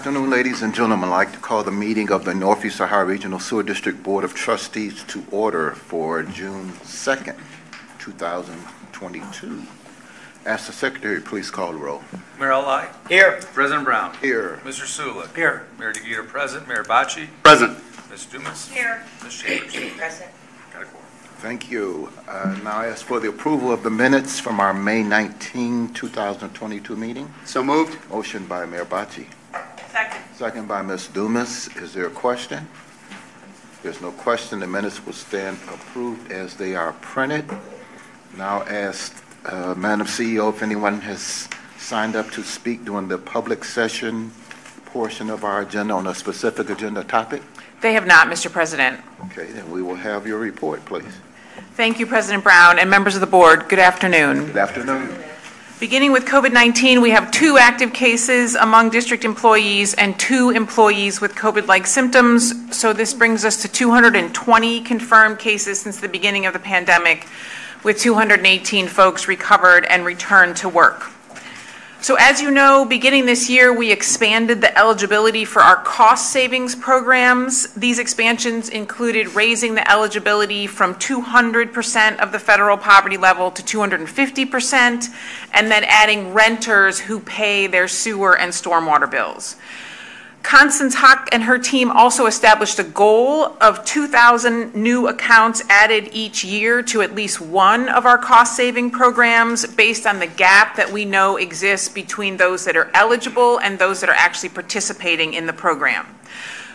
Good afternoon, ladies and gentlemen. I'd like to call the meeting of the Northeast Ohio Regional Sewer District Board of Trustees to order for June 2nd, 2022. Ask the secretary, please call the roll. Mayor Alli. Here. President Brown. Here. Mr. Sulik. Here. Mayor DeGeeter present. Mayor Bocci. Present. Ms. Dumas. Here. Ms. Chambers. Present. Got a quorum. Thank you. Uh, Now I ask for the approval of the minutes from our May 19, 2022 meeting. So moved. Motion by Mayor Bocci, Second. by Ms. Dumas. Is there a question? There's no question. The minutes will stand approved as they are printed. Now ask uh, Madam CEO if anyone has signed up to speak during the public session portion of our agenda on a specific agenda topic. They have not, Mr. President. Okay, then we will have your report, please. Thank you, President Brown and members of the board. Good afternoon. Good afternoon. Beginning with COVID-19, we have two active cases among district employees and two employees with COVID-like symptoms. So this brings us to 220 confirmed cases since the beginning of the pandemic, with 218 folks recovered and returned to work. So as you know, beginning this year, we expanded the eligibility for our cost savings programs. These expansions included raising the eligibility from 200% of the federal poverty level to 250%, and then adding renters who pay their sewer and stormwater bills. Constance Haqq and her team also established a goal of 2,000 new accounts added each year to at least one of our cost-saving programs based on the gap that we know exists between those that are eligible and those that are actually participating in the program.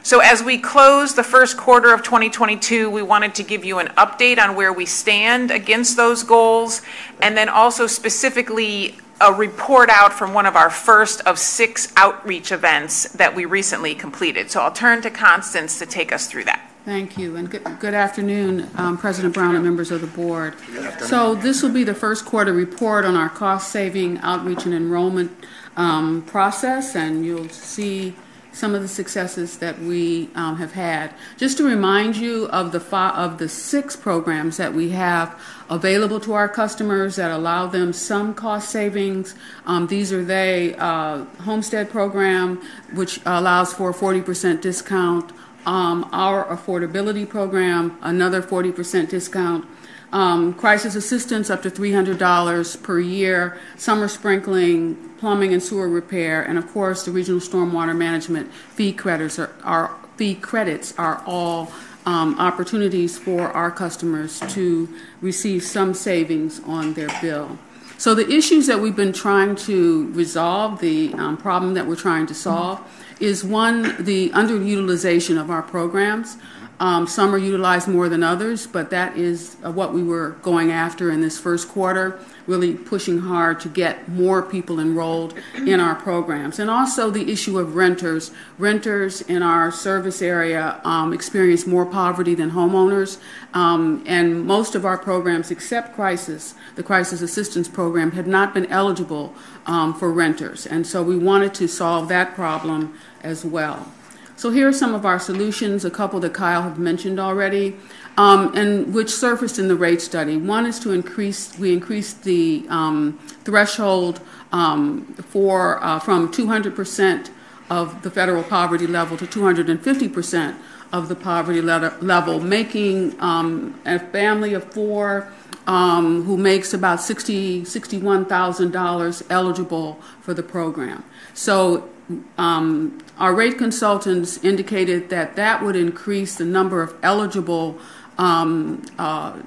So as we close the first quarter of 2022, we wanted to give you an update on where we stand against those goals, and then also specifically a report out from one of our first of six outreach events that we recently completed. So I'll turn to Constance to take us through that. Thank you, and good, good afternoon, um, President Brown and members of the board. So this will be the first quarter report on our cost-saving outreach and enrollment um, process, and you'll see some of the successes that we um, have had. Just to remind you of the of the six programs that we have available to our customers that allow them some cost savings. Um, these are they uh, homestead program, which allows for a 40% discount. Um, our affordability program, another 40% discount. Um, crisis assistance up to $300 per year, summer sprinkling, plumbing and sewer repair, and of course the regional stormwater management fee credits are, are fee credits are all um, opportunities for our customers to receive some savings on their bill. So the issues that we've been trying to resolve, the um, problem that we're trying to solve, is one the underutilization of our programs. Um, some are utilized more than others, but that is uh, what we were going after in this first quarter, really pushing hard to get more people enrolled in our programs. And also the issue of renters. Renters in our service area um, experience more poverty than homeowners, um, and most of our programs, except crisis, the crisis assistance program, had not been eligible um, for renters. And so we wanted to solve that problem as well. So here are some of our solutions, a couple that Kyle have mentioned already, um, and which surfaced in the rate study. One is to increase, we increased the um, threshold um, for uh, from 200% of the federal poverty level to 250% of the poverty le- level, making um, a family of four um, who makes about $60, $61,000 eligible for the program. So um, our rate consultants indicated that that would increase the number of eligible um, uh,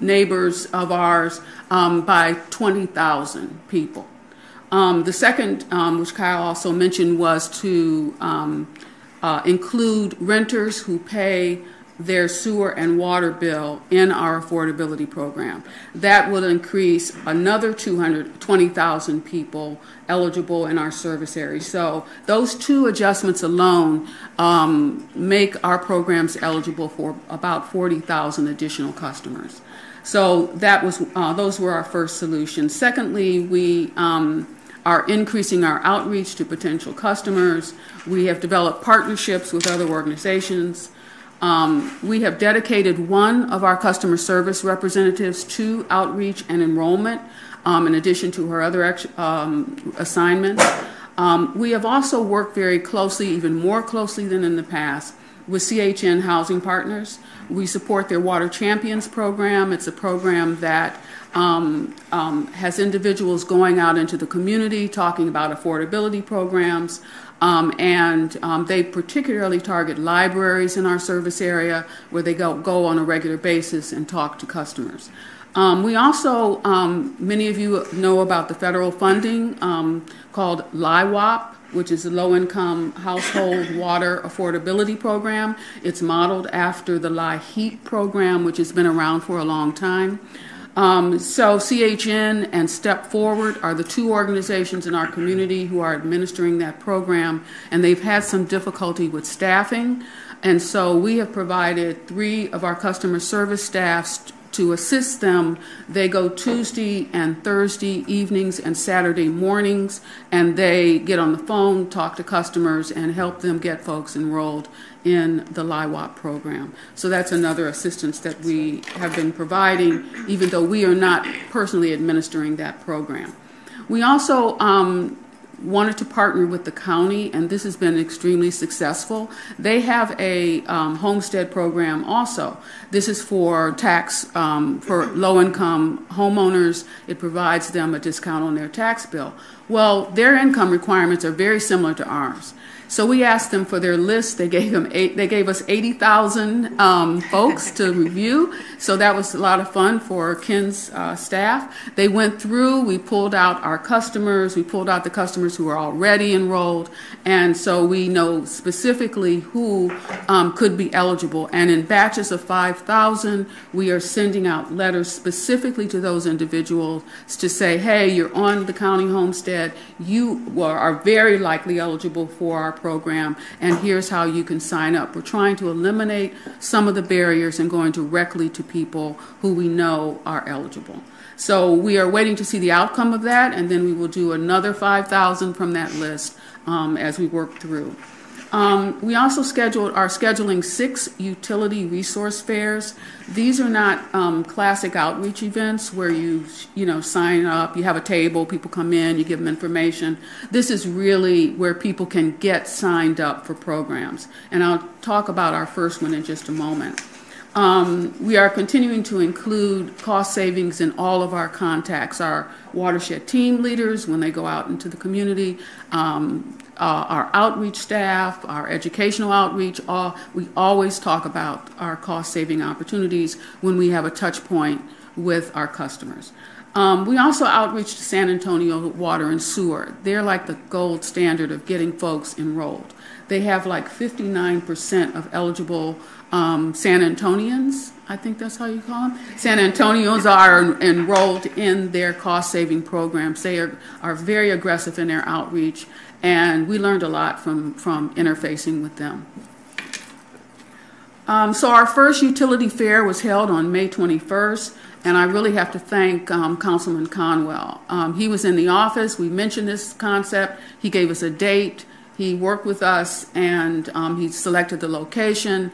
neighbors of ours um, by 20,000 people. Um, the second, um, which Kyle also mentioned, was to uh, include renters who pay their sewer and water bill in our affordability program. That will increase another 220,000 people eligible in our service area. So those two adjustments alone um, make our programs eligible for about 40,000 additional customers. So that was uh, those were our first solutions. Secondly, we um, are increasing our outreach to potential customers. We have developed partnerships with other organizations. Um, we have dedicated one of our customer service representatives to outreach and enrollment, um, in addition to her other ex- um, assignments. Um, we have also worked very closely, even more closely than in the past, with CHN Housing Partners. We support their Water Champions program. It's a program that um, um, has individuals going out into the community talking about affordability programs. Um, and um, they particularly target libraries in our service area where they go, go on a regular basis and talk to customers. Um, we also, um, many of you know about the federal funding um, called LIHWAP, which is the Low Income Household Water Affordability Program. It's modeled after the LIHEAP program, which has been around for a long time. Um, so CHN and Step Forward are the two organizations in our community who are administering that program, and they've had some difficulty with staffing. And so we have provided three of our customer service staffs to assist them. They go Tuesday and Thursday evenings and Saturday mornings, and they get on the phone, talk to customers, and help them get folks enrolled in the LIHWAP program. So that's another assistance that we have been providing, even though we are not personally administering that program. We also um, wanted to partner with the county, and this has been extremely successful. They have a um, homestead program also. This is for tax um, for low income homeowners. It provides them a discount on their tax bill. Well, their income requirements are very similar to ours. So we asked them for their list. They gave them eight, they gave us 80,000 um, folks to review. So that was a lot of fun for Ken's uh, staff. They went through. We pulled out our customers. We pulled out the customers who are already enrolled, and so we know specifically who um, could be eligible. And in batches of 5,000, we are sending out letters specifically to those individuals to say, "Hey, you're on the county homestead. You are very likely eligible for our program, and here's how you can sign up. We're trying to eliminate some of the barriers and going directly to people who we know are eligible. So we are waiting to see the outcome of that, and then we will do another 5,000 from that list um, as we work through. Um, we also scheduled are scheduling six utility resource fairs. These are not um, classic outreach events where you you know sign up, you have a table, people come in, you give them information. This is really where people can get signed up for programs, and I'll talk about our first one in just a moment. Um, we are continuing to include cost savings in all of our contacts. Our watershed team leaders, when they go out into the community, um, uh, our outreach staff, our educational outreach, all, we always talk about our cost saving opportunities when we have a touch point with our customers. Um, we also outreach to San Antonio Water and Sewer. They're like the gold standard of getting folks enrolled. They have like 59% of eligible um, San Antonians, I think that's how you call them. San Antonians are enrolled in their cost saving programs. They are, are very aggressive in their outreach and we learned a lot from, from interfacing with them. Um, so our first utility fair was held on May 21st, and I really have to thank um, Councilman Conwell. Um, he was in the office. We mentioned this concept. He gave us a date. He worked with us, and um, he selected the location.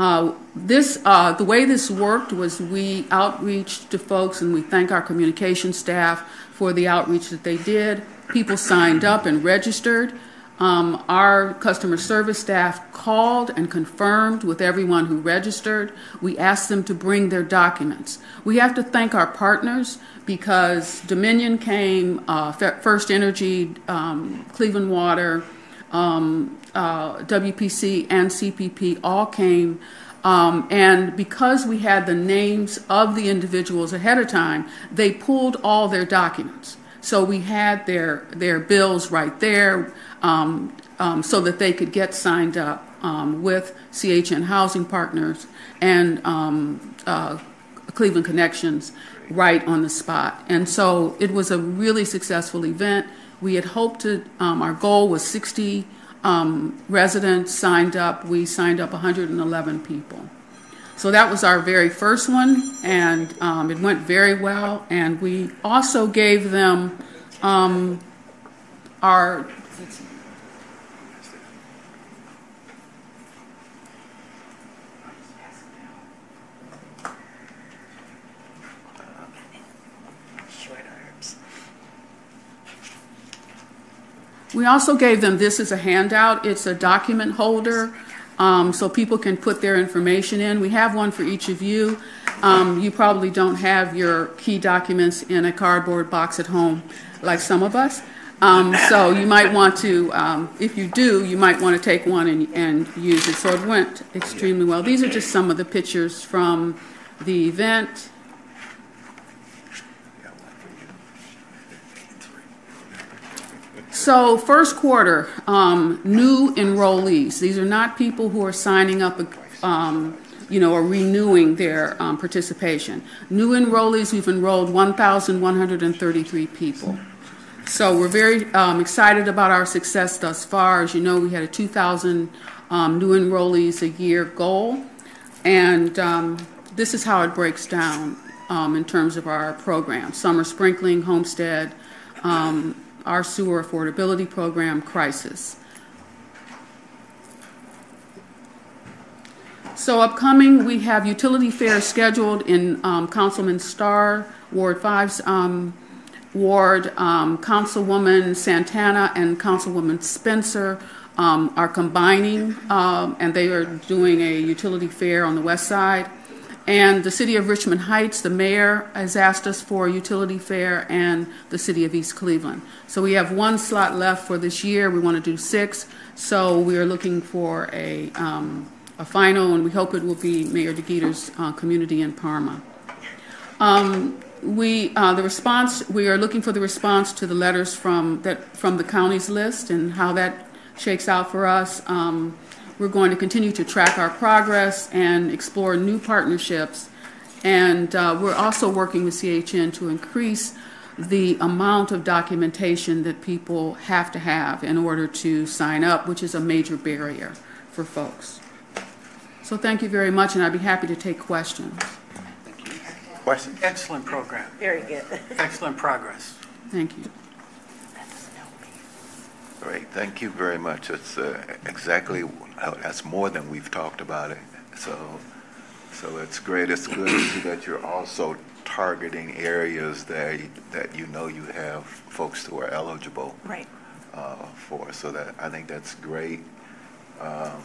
Uh, this, uh, the way this worked was we outreached to folks, and we thank our communication staff for the outreach that they did people signed up and registered. Um, our customer service staff called and confirmed with everyone who registered. We asked them to bring their documents. We have to thank our partners because Dominion came, uh, First Energy, um, Cleveland Water, um, uh, WPC, and CPP all came. Um, and because we had the names of the individuals ahead of time, they pulled all their documents. So we had their, their bills right there um, um, so that they could get signed up um, with CHN Housing Partners and um, uh, Cleveland Connections right on the spot. And so it was a really successful event. We had hoped to, um, our goal was 60 um, residents signed up. We signed up 111 people. So that was our very first one, and um, it went very well. And we also gave them um, our. We also gave them this as a handout. It's a document holder, um, so people can put their information in. We have one for each of you. Um, you probably don't have your key documents in a cardboard box at home like some of us. Um, so you might want to, um, if you do, you might want to take one and, and use it. So it went extremely well. These are just some of the pictures from the event. So first quarter, um, new enrollees. These are not people who are signing up, um, you know, or renewing their um, participation. New enrollees, we've enrolled 1,133 people. So we're very um, excited about our success thus far. As you know, we had a 2,000 um, new enrollees a year goal, and um, this is how it breaks down in terms of our program: summer sprinkling, homestead, um, our sewer affordability program, crisis. So upcoming, we have utility fairs scheduled in um, Councilman Starr, Ward 5's um, ward. Um, Councilwoman Santana and Councilwoman Spencer um, are combining, um, and they are doing a utility fair on the west side. And the city of Richmond Heights, the mayor has asked us for a utility fair, and the city of East Cleveland. So we have one slot left for this year. We want to do six. So we are looking for a, um, a final, and we hope it will be Mayor DeGeeter's uh, community in Parma. Um, we uh, the response we are looking for the response to the letters from that from the county's list and how that shakes out for us. Um, we're going to continue to track our progress and explore new partnerships. And uh, we're also working with CHN to increase the amount of documentation that people have to have in order to sign up, which is a major barrier for folks. So thank you very much, and I'd be happy to take questions. Question? Excellent program. Very good. Excellent progress. Thank you. Great, thank you very much. It's uh, exactly, that's more than we've talked about it. So, so it's great. It's good to see that you're also targeting areas that, that you know you have folks who are eligible Right. uh, for. So that, I think that's great. Um,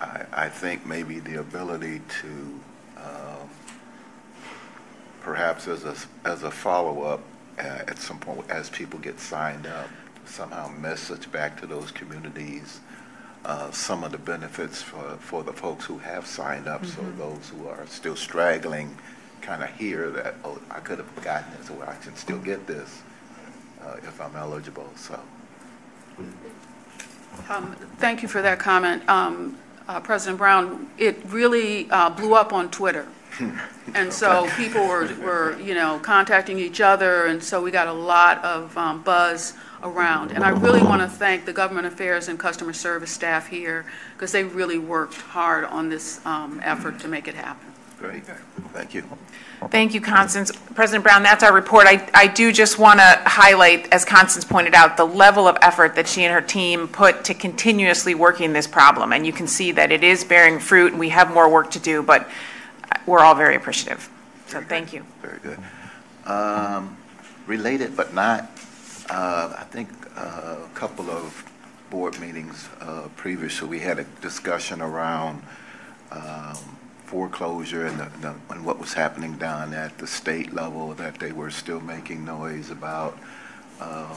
I, I think maybe the ability to, um, perhaps as a, as a follow-up uh, at some point, as people get signed up, somehow message back to those communities uh, some of the benefits for, for the folks who have signed up, so those who are still straggling kind of hear that, oh, I could have gotten this, or I can still get this uh, if I'm eligible, so. Um, Thank you for that comment. Um, uh, President Brown, it really uh, blew up on Twitter. And so people were, were, you know, contacting each other, and so we got a lot of um, buzz around. And I really want to thank the government affairs and customer service staff here, because they really worked hard on this um, effort to make it happen. Great, thank you. Thank you, Constance. President Brown, that's our report. I, I do just want to highlight, as Constance pointed out, the level of effort that she and her team put to continuously working this problem. And you can see that it is bearing fruit, and we have more work to do, but we're all very appreciative. So thank you. Very good. Um, Related but not, uh, I think uh, a couple of board meetings uh, previously, we had a discussion around um, foreclosure and the- the- and what was happening down at the state level, that they were still making noise about um,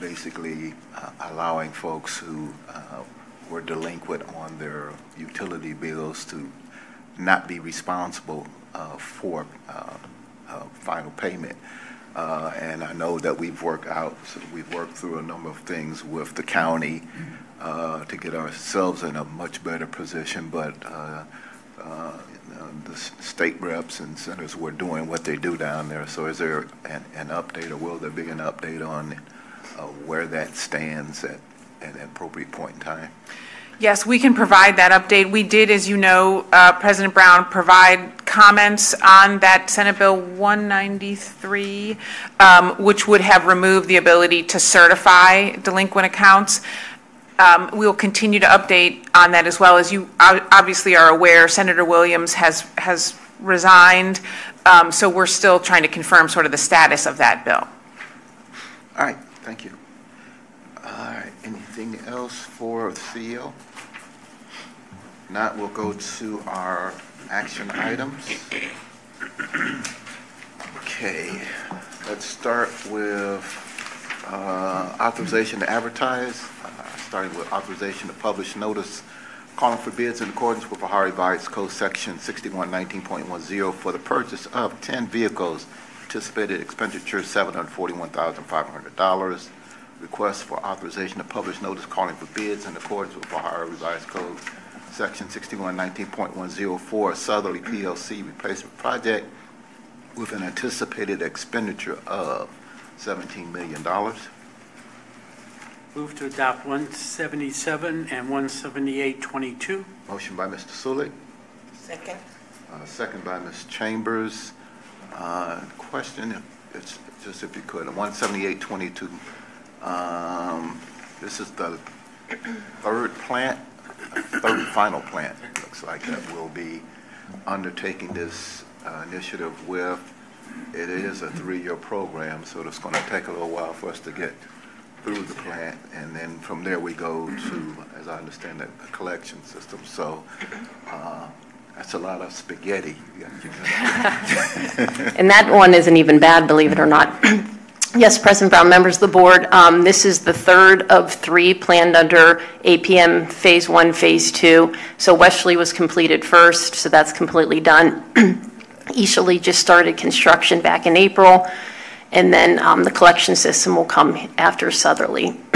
basically uh, allowing folks who uh, were delinquent on their utility bills to not be responsible uh, for uh, uh, final payment. Uh, And I know that we've worked out, so we've worked through a number of things with the county uh, to get ourselves in a much better position, but uh, the state reps and senators were doing what they do down there. So is there an an update, or will there be an update on where that stands at at an appropriate point in time? Yes, we can provide that update. We did, as you know, uh, President Brown, provide comments on that Senate Bill 193, um, which would have removed the ability to certify delinquent accounts. Um, We will continue to update on that as well. As you obviously are aware, Senator Williams has has resigned, um, so we're still trying to confirm sort of the status of that bill. All right, thank you. All right, anything else for the CEO? Not, we'll go to our action items. Okay, let's start with uh, authorization to advertise, uh, starting with authorization to publish notice calling for bids in accordance with Ohio Revised Code Section 6119.10 for the purchase of 10 vehicles. Anticipated expenditure $741,500. Request for authorization to publish notice calling for bids in accordance with Ohio Revised Code Section 6119.104 a Southerly PLC replacement project with an anticipated expenditure of $17 million. Move to adopt 177 and 17822. Motion by Mr. Sulik, Second. uh, second by Ms. Chambers. Uh, Question, if- it's just if you could, 17822, um, this is the third plant, third and final plant, it looks like, that will be undertaking this uh, initiative with. It is a three-year program, so it's going to take a little while for us to get through the plant, and then from there we go to, as I understand it, the collection system. So uh, that's a lot of spaghetti. And that one isn't even bad, believe it or not. Yes, President Brown, members of the board, um, this is the third of three planned under APM Phase 1, Phase 2. So Westerly was completed first, so that's completely done. Easterly just started construction back in April, and then um, the collection system will come after Southerly.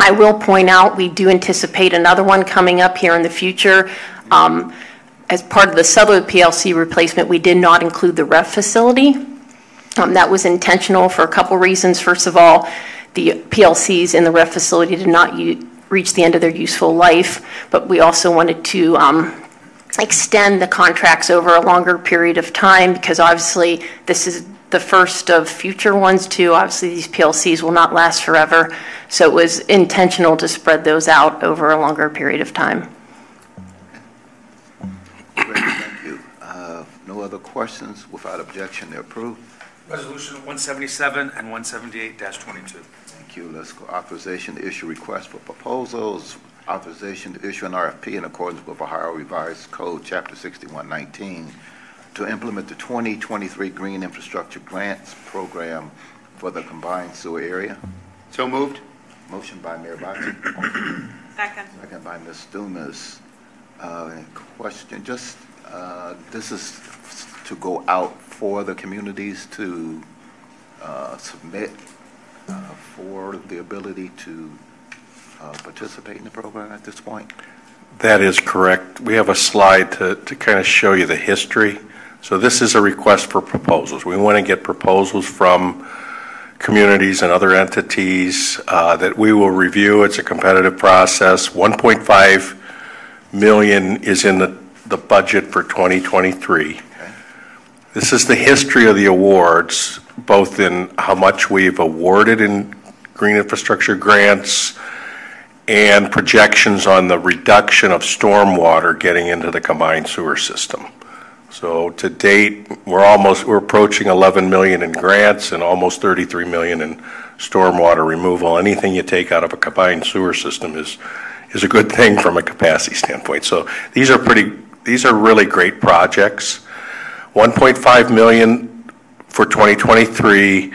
I will point out, we do anticipate another one coming up here in the future. Um, As part of the Southerly PLC replacement, we did not include the ref facility. Um, That was intentional for a couple reasons. First of all, the PLCs in the ref facility did not reach the end of their useful life, but we also wanted to um, extend the contracts over a longer period of time, because obviously, this is the first of future ones, too. Obviously, these PLCs will not last forever, so it was intentional to spread those out over a longer period of time. Great, thank you. Uh, No other questions? Without objection, they're approved. Resolution 177 and 178-22. Thank you. Let's go authorization to issue requests for proposals, authorization to issue an RFP in accordance with Ohio Revised Code, Chapter 6119, to implement the 2023 Green Infrastructure Grants Program for the combined sewer area. So moved? Motion by Mayor Bocci, Second. second by Ms. Dumas. Uh, Question, just, uh, this is to go out for the communities to uh, submit uh, for the ability to uh, participate in the program at this point? That is correct. We have a slide to, to kind of show you the history. So this is a request for proposals. We want to get proposals from communities and other entities uh, that we will review. It's a competitive process. 1.5 million is in the, the budget for 2023. This is the history of the awards, both in how much we've awarded in green infrastructure grants, and projections on the reduction of stormwater getting into the combined sewer system. So to date, we're almost, we're approaching 11 million in grants and almost 33 million in stormwater removal. Anything you take out of a combined sewer system is, is a good thing from a capacity standpoint. So these are pretty, these are really great projects. 1.5 million for 2023.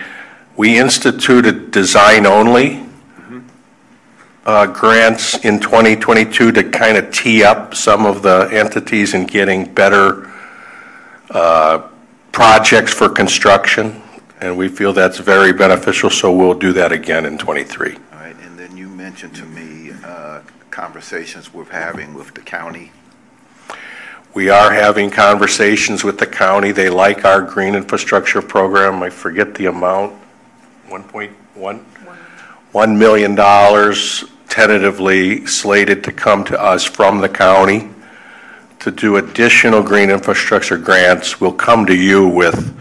We instituted design-only uh, grants in 2022 to kind of tee up some of the entities in getting better uh, projects for construction, and we feel that's very beneficial, so we'll do that again in '23. All right, and then you mentioned to me uh, conversations we're having with the county. We are having conversations with the county. They like our green infrastructure program. I forget the amount, 1.1? $1 million tentatively slated to come to us from the county to do additional green infrastructure grants. We'll come to you with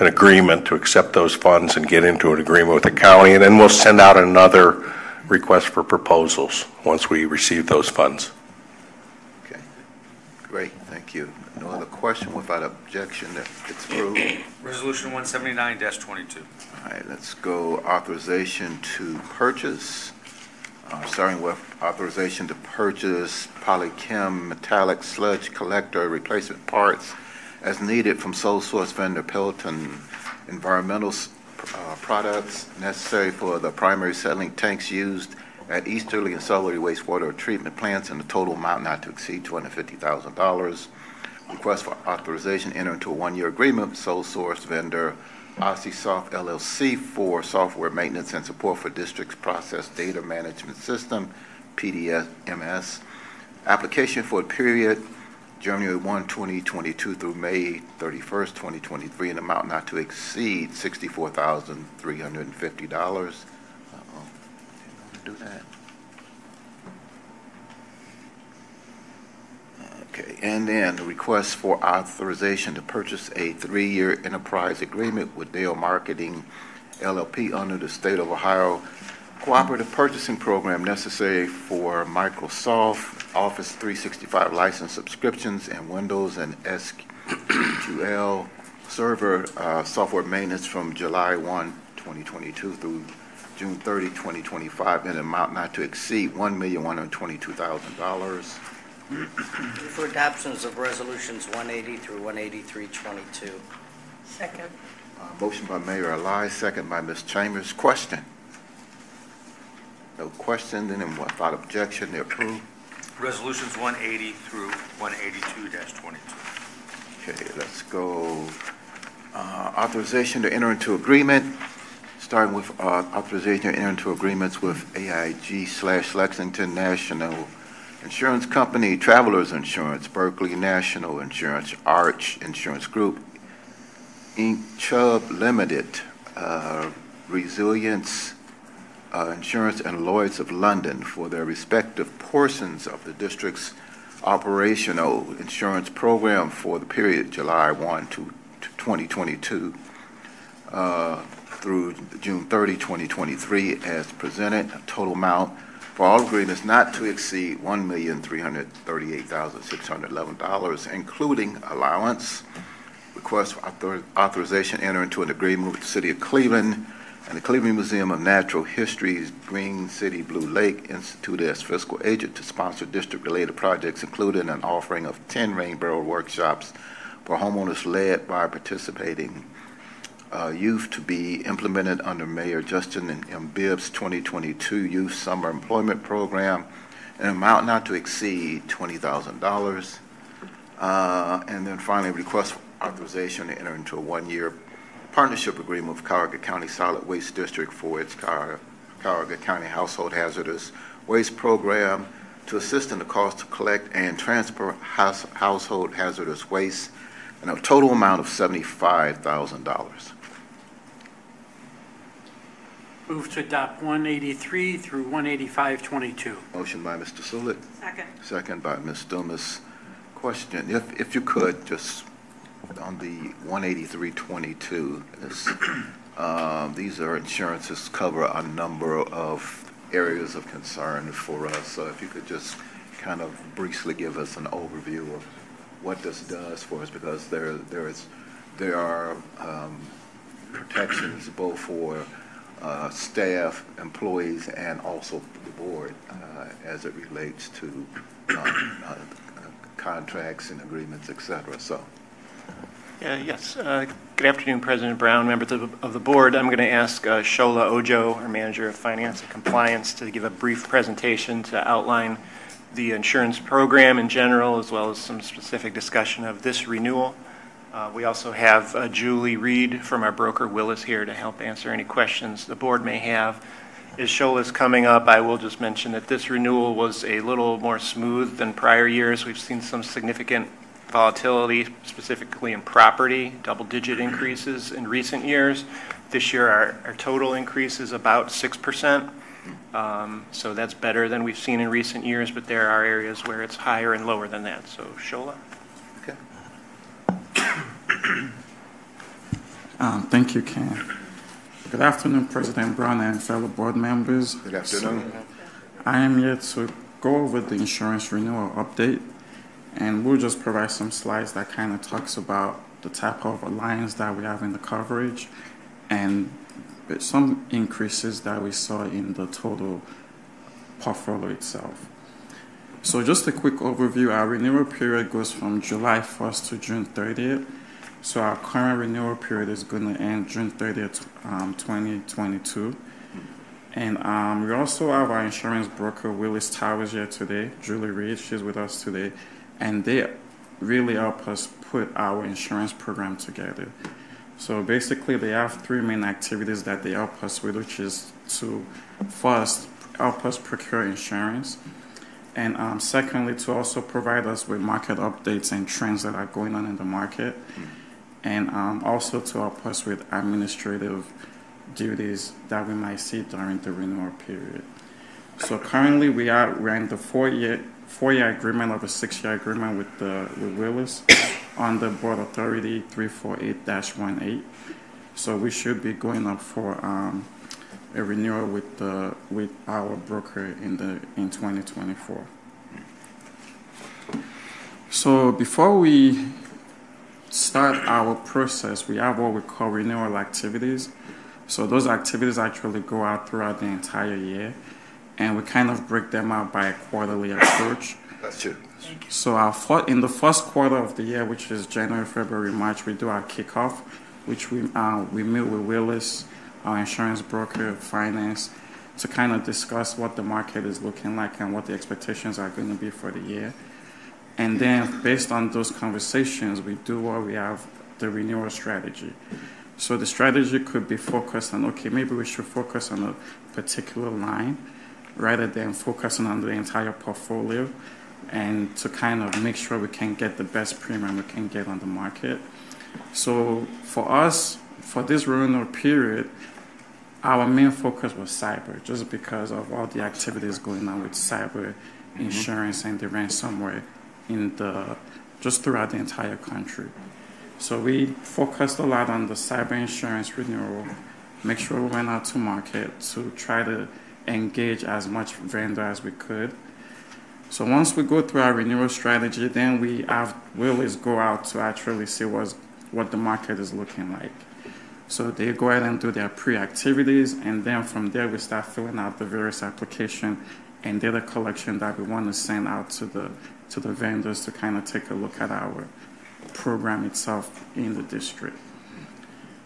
an agreement to accept those funds and get into an agreement with the county, and then we'll send out another request for proposals once we receive those funds. Okay, great, thank Thank you. No other question without objection, it's approved. Resolution 179-22. All right, let's go authorization to purchase. Uh, Starting with authorization to purchase Polychem metallic sludge collector replacement parts as needed from sole source vendor Pelton Environmental uh, Products necessary for the primary settling tanks used at easterly and southerly wastewater treatment plants in a total amount not to exceed $250,000. Request for authorization enter into a one-year agreement with sole source vendor OSIsoft LLC for software maintenance and support for district's process data management system, PDMS. Application for a period January 1, 2022 through May 31st, 2023, in amount not to exceed $64,350. Uh-oh. Do that. Okay, and then the request for authorization to purchase a three-year enterprise agreement with Dell Marketing LLP under the State of Ohio Cooperative Purchasing Program necessary for Microsoft Office 365 license subscriptions and Windows and SQL Server uh, software maintenance from July 1, 2022 through June 30, 2025, in an amount not to exceed $1,122,000. For adoptions of resolutions 180 through 18322. Second. Uh, Motion by Mayor Ali, second by Ms. Chambers. Question? No question, then without objection, they approve. Resolutions 180 through 182-22. Okay, let's go. Uh, Authorization to enter into agreement, starting with uh, authorization to enter into agreements with AIG slash Lexington National Insurance Company, Travelers Insurance, Berkley National Insurance, Arch Insurance Group, Inc., Chubb Limited, uh, Resilience uh, Insurance, and Lloyd's of London for their respective portions of the district's operational insurance program for the period July 1 to to 2022 uh, through June 30, 2023, as presented. A total amount for all agreements not to exceed $1,338,611, including allowance. Request for author- authorization enter into an agreement with the City of Cleveland and the Cleveland Museum of Natural History's Green City Blue Lake Institute as fiscal agent to sponsor district-related projects, including an offering of 10 rain barrel workshops for homeowners led by participating uh, youth to be implemented under Mayor Justin M. Bibb's 2022 Youth Summer Employment Program, an amount not to exceed $20,000. Uh, And then finally, request authorization to enter into a one-year partnership agreement with Cuyahoga County Solid Waste District for its Cuyahoga Cuyahoga County Household Hazardous Waste Program to assist in the cost to collect and transport house- household hazardous waste in a total amount of $75,000. Move to adopt 183 through 18522. Motion by Mr. Sulik, Second. second by Ms. Dumas. Question, if, if you could, just on the 18322, this, um, these are insurances cover a number of areas of concern for us. So if you could just kind of briefly give us an overview of what this does for us, because there, there is, there are um, protections both for uh, staff, employees, and also the board uh, as it relates to um, uh, contracts and agreements, et cetera. So, Yeah, Yes. Uh, Good afternoon, President Brown, members of of the board. I'm going to ask uh, Shola Ojo, our Manager of Finance and Compliance, to give a brief presentation to outline the insurance program in general, as well as some specific discussion of this renewal. Uh, We also have uh, Julie Reed from our broker Willis here to help answer any questions the board may have. As Shola's coming up, I will just mention that this renewal was a little more smooth than prior years. We've seen some significant volatility, specifically in property, double-digit increases in recent years. This year, our, our total increase is about 6%. Um, So that's better than we've seen in recent years, but there are areas where it's higher and lower than that. So Shola? Um, Thank you, Ken. Good afternoon, President Brown and fellow board members. Good afternoon. I am here to go over the insurance renewal update. And we'll just provide some slides that kind of talks about the type of alliance that we have in the coverage and some increases that we saw in the total portfolio itself. So just a quick overview, our renewal period goes from July 1st to June 30th. So our current renewal period is going to end June 30th, um, 2022. And um, we also have our insurance broker, Willis Towers, here today. Julie Reed, she's with us today. And they really help us put our insurance program together. So basically, they have three main activities that they help us with, which is to first help us procure insurance, and um, secondly, to also provide us with market updates and trends that are going on in the market, and um, also to help us with administrative duties that we might see during the renewal period. So currently, we are we're in the four-year four-year agreement of a six-year agreement with the with Willis on the board authority 348-18. So we should be going up for um, a renewal with the with our broker in the in 2024. So before we start our process, we have what we call renewal activities. So those activities actually go out throughout the entire year, and we kind of break them out by a quarterly approach. That's true. So our in the first quarter of the year, which is January, February, March, we do our kickoff, which we uh, we meet with Willis, our insurance broker, finance, to kind of discuss what the market is looking like and what the expectations are going to be for the year. And then, based on those conversations, we do what we have the renewal strategy. So the strategy could be focused on okay, maybe we should focus on a particular line rather than focusing on the entire portfolio and to kind of make sure we can get the best premium we can get on the market. So for us, for this renewal period, our main focus was cyber, just because of all the activities going on with cyber mm-hmm. insurance and the ransomware in the just throughout the entire country. So we focused a lot on the cyber insurance renewal, make sure we went out to market to try to engage as much vendor as we could. So once we go through our renewal strategy, then we have we always go out to actually see what's, what the market is looking like. So they go ahead and do their pre-activities, and then from there we start filling out the various application and data collection that we want to send out to the to the vendors to kind of take a look at our program itself in the district.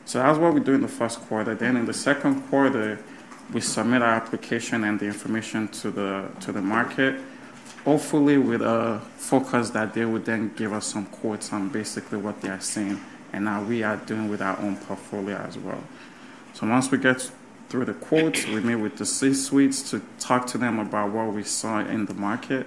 So that's what we do in the first quarter. Then in the second quarter, we submit our application and the information to the to the market, hopefully with a focus that they would then give us some quotes on basically what they are seeing and now we are doing with our own portfolio as well. So once we get through the quotes, we meet with the C-suites to talk to them about what we saw in the market,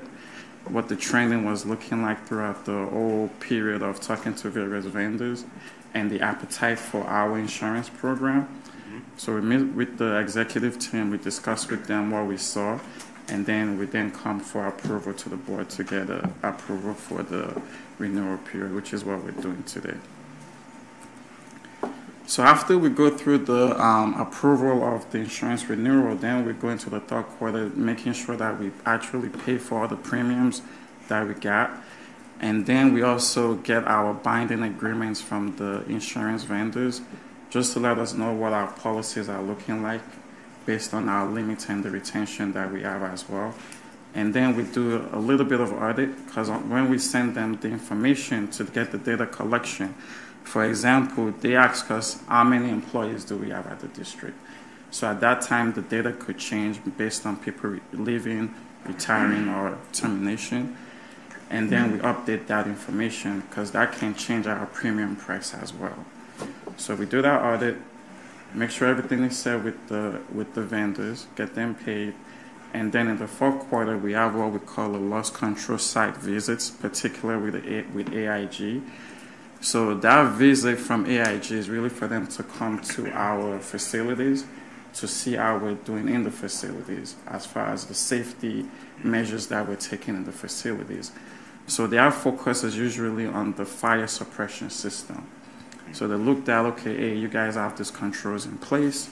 what the trending was looking like throughout the whole period of talking to various vendors, and the appetite for our insurance program. Mm-hmm. So we meet with the executive team, we discuss with them what we saw, and then we then come for approval to the board to get a approval for the renewal period, which is what we're doing today. So after we go through the um, approval of the insurance renewal, then we go into the third quarter, making sure that we actually pay for all the premiums that we got. And then we also get our binding agreements from the insurance vendors just to let us know what our policies are looking like based on our limits and the retention that we have as well. And then we do a little bit of audit because when we send them the information to get the data collection, for example, they ask us how many employees do we have at the district. So at that time, the data could change based on people leaving, retiring, or termination. And then we update that information because that can change our premium price as well. So we do that audit, make sure everything is set with the with the vendors, get them paid, and then in the fourth quarter we have what we call a loss control site visits, particularly with with AIG so that visit from AIG is really for them to come to our facilities to see how we're doing in the facilities as far as the safety measures that we're taking in the facilities. So their focus is usually on the fire suppression system. So they looked at, okay, hey, you guys have these controls in place.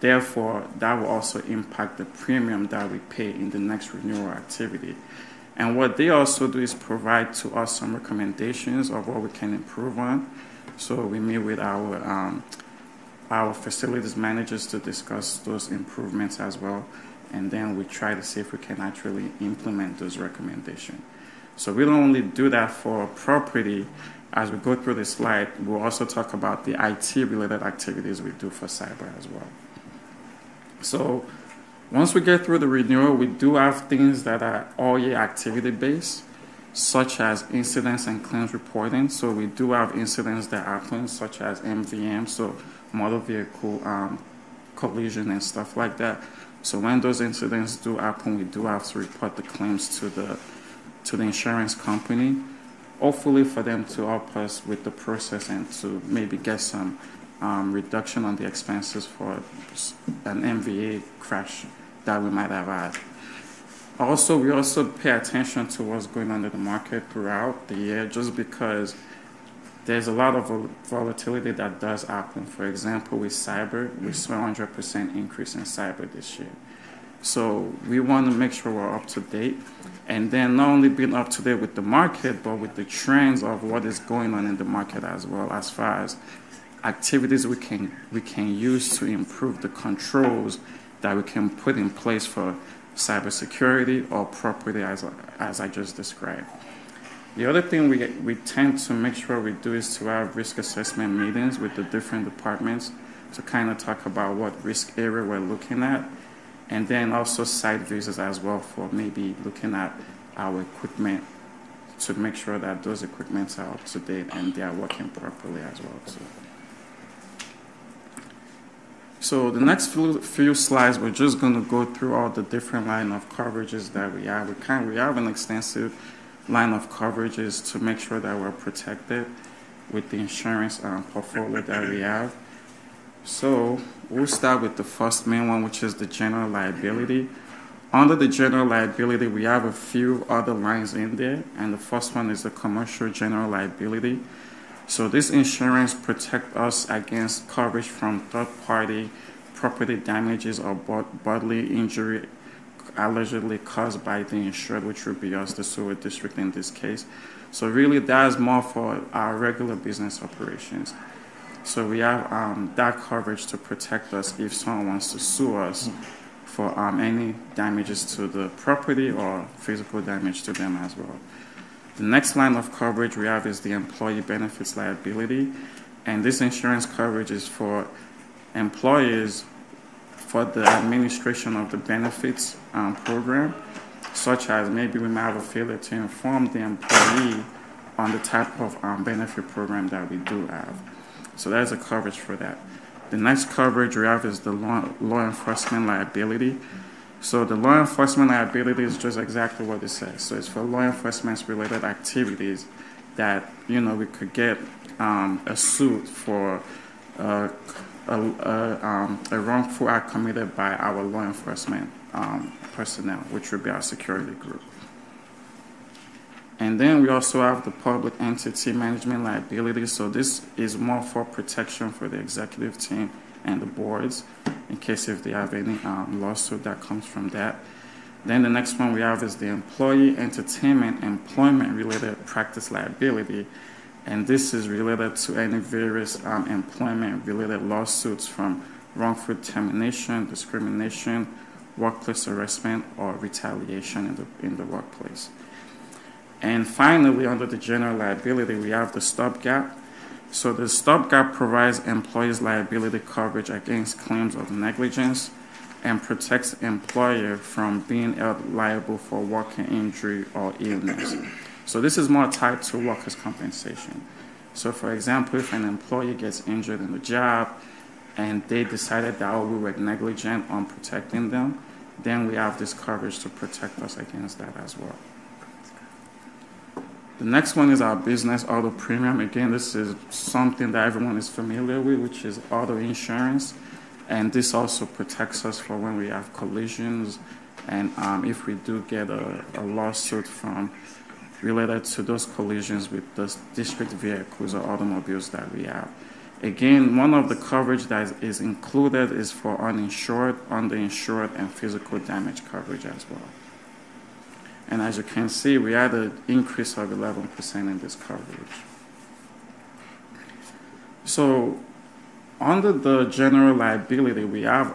Therefore, that will also impact the premium that we pay in the next renewal activity. And what they also do is provide to us some recommendations of what we can improve on. So we meet with our um, our facilities managers to discuss those improvements as well, and then we try to see if we can actually implement those recommendations. So we don't only do that for property. As we go through the slide, we'll also talk about the IT-related activities we do for cyber as well. So once we get through the renewal, we do have things that are all year activity based, such as incidents and claims reporting. So we do have incidents that happen, such as MVM, so motor vehicle um, collision and stuff like that. So when those incidents do happen, we do have to report the claims to the to the insurance company, hopefully for them to help us with the process and to maybe get some um, reduction on the expenses for an MVA crash that we might have had. Also, we also pay attention to what's going on in the market throughout the year just because there's a lot of volatility that does happen. For example, with cyber, we saw 100% increase in cyber this year. So we want to make sure we're up to date. And then not only being up to date with the market, but with the trends of what is going on in the market as well, as far as activities we can, we can use to improve the controls that we can put in place for cybersecurity or property as, as I just described. The other thing we, we tend to make sure we do is to have risk assessment meetings with the different departments to kind of talk about what risk area we're looking at, and then also site visits as well for maybe looking at our equipment to make sure that those equipments are up to date and they are working properly as well too. So the next few, few slides, we're just going to go through all the different line of coverages that we have. We kind we have an extensive line of coverages to make sure that we're protected with the insurance um, portfolio that we have. So we'll start with the first main one, which is the general liability. Under the general liability, we have a few other lines in there, and the first one is the commercial general liability. So this insurance protects us against coverage from third-party property damages or bodily injury allegedly caused by the insured, which would be us, the sewer district in this case. So really that's more for our regular business operations. So we have um, that coverage to protect us if someone wants to sue us for um, any damages to the property or physical damage to them as well. The next line of coverage we have is the employee benefits liability. And this insurance coverage is for employers for the administration of the benefits um, program, such as maybe we might have a failure to inform the employee on the type of um, benefit program that we do have. So there's a coverage for that. The next coverage we have is the law, law enforcement liability. So the law enforcement liability is just exactly what it says. So it's for law enforcement related activities that, you know, we could get um, a suit for uh, a, a, um, a, wrongful act committed by our law enforcement um, personnel, which would be our security group. And then we also have the public entity management liability. So this is more for protection for the executive team and the boards in case if they have any um, lawsuit that comes from that. Then the next one we have is the employee entertainment employment related practice liability. And this is related to any various um, employment related lawsuits from wrongful termination, discrimination, workplace harassment, or retaliation in the, in the workplace. And finally, under the general liability, we have the stopgap so the stopgap provides employees liability coverage against claims of negligence and protects employer from being held liable for working injury or illness. So this is more tied to workers' compensation. So for example, if an employee gets injured in the job and they decided that oh, we were negligent on protecting them, then we have this coverage to protect us against that as well. The next one is our business auto premium. Again, this is something that everyone is familiar with, which is auto insurance. And this also protects us for when we have collisions and um, if we do get a, a, lawsuit from related to those collisions with the district vehicles or automobiles that we have. Again, one of the coverage that is included is for uninsured, underinsured, and physical damage coverage as well. And as you can see, we had an increase of 11% in this coverage. So under the general liability, we have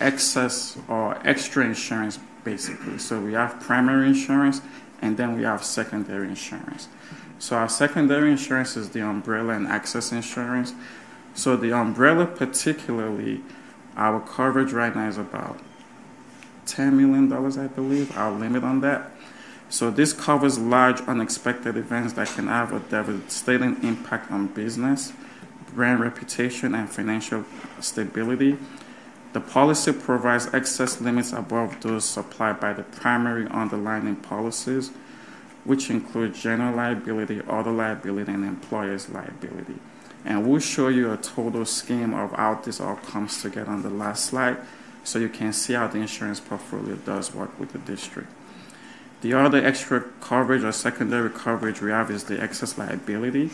excess or extra insurance basically. So we have primary insurance and then we have secondary insurance. So our secondary insurance is the umbrella and excess insurance. So the umbrella particularly, our coverage right now is about $10 million, I believe, our limit on that. So this covers large unexpected events that can have a devastating impact on business, brand reputation, and financial stability. The policy provides excess limits above those supplied by the primary underlying policies, which include general liability, auto liability, and employer's liability. And we'll show you a total scheme of how this all comes together on the last slide so you can see how the insurance portfolio does work with the district. The other extra coverage or secondary coverage we have is the excess liability.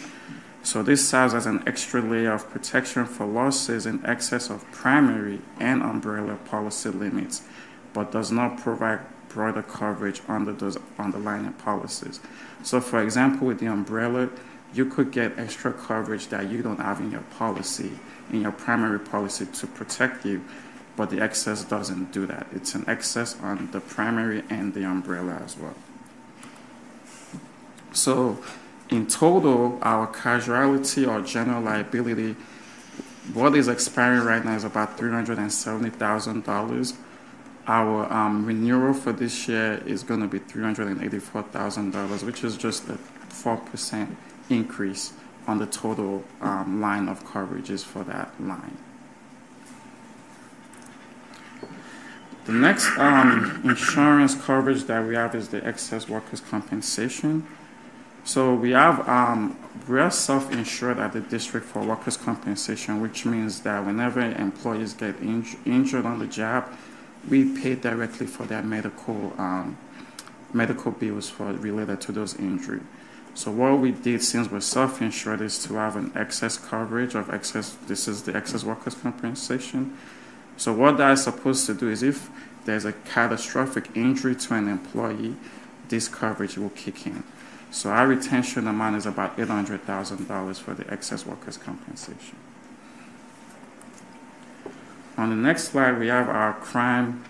So this serves as an extra layer of protection for losses in excess of primary and umbrella policy limits, but does not provide broader coverage under those underlying policies. So for example, with the umbrella, you could get extra coverage that you don't have in your policy, in your primary policy to protect you, but the excess doesn't do that. It's an excess on the primary and the umbrella as well. So in total, our casualty or general liability, what is expiring right now is about $370,000. Our um, renewal for this year is going to be $384,000, which is just a 4% increase on the total um, line of coverages for that line. The next um, insurance coverage that we have is the excess workers' compensation. So we have um, we are self-insured at the district for workers' compensation, which means that whenever employees get inj- injured on the job, we pay directly for their medical um, medical bills for related to those injuries. So what we did since we're self-insured is to have an excess coverage of excess. This is the excess workers' compensation. So what that is supposed to do is if there's a catastrophic injury to an employee, this coverage will kick in. So our retention amount is about $800,000 for the excess workers' compensation. On the next slide, we have our crime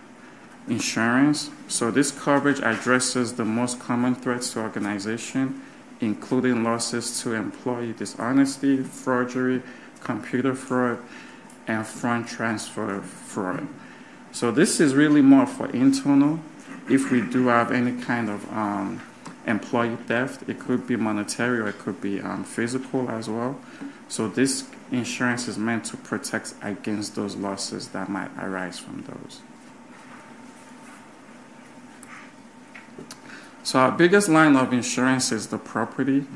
insurance. So this coverage addresses the most common threats to organization, including losses to employee dishonesty, forgery, computer fraud, and funds transfer fraud. So this is really more for internal. If we do have any kind of um, employee theft. It could be monetary or it could be um, physical as well. So this insurance is meant to protect against those losses that might arise from those. So our biggest line of insurance is the property.